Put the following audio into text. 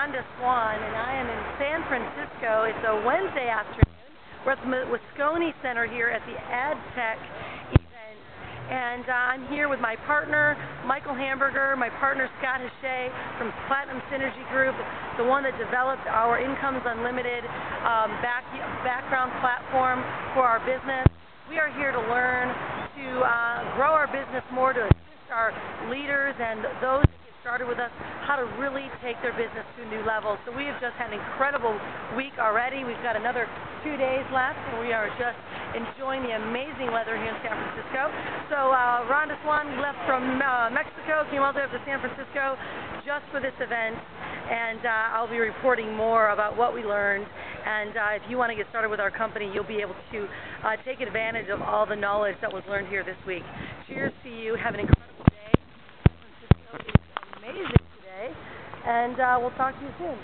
Rhonda Swan, and I am in San Francisco. It's a Wednesday afternoon. We're at the Moscone Center here at the AdTech event, and uh, I'm here with my partner, Michael Hamburger, my partner, Scott Hachey from Platinum Synergy Group, the one that developed our Incomes Unlimited um, back, background platform for our business. We are here to learn to uh, grow our business more, to assist our leaders and those started with us how to really take their business to new levels. So we have just had an incredible week already. We've got another two days left, and we are just enjoying the amazing weather here in San Francisco. So uh, Rhonda Swan left from uh, Mexico, came all the way up to San Francisco just for this event, and uh, I'll be reporting more about what we learned. And uh, if you want to get started with our company, you'll be able to uh, take advantage of all the knowledge that was learned here this week. Cheers to you. Have an incredible and uh, we'll talk to you soon.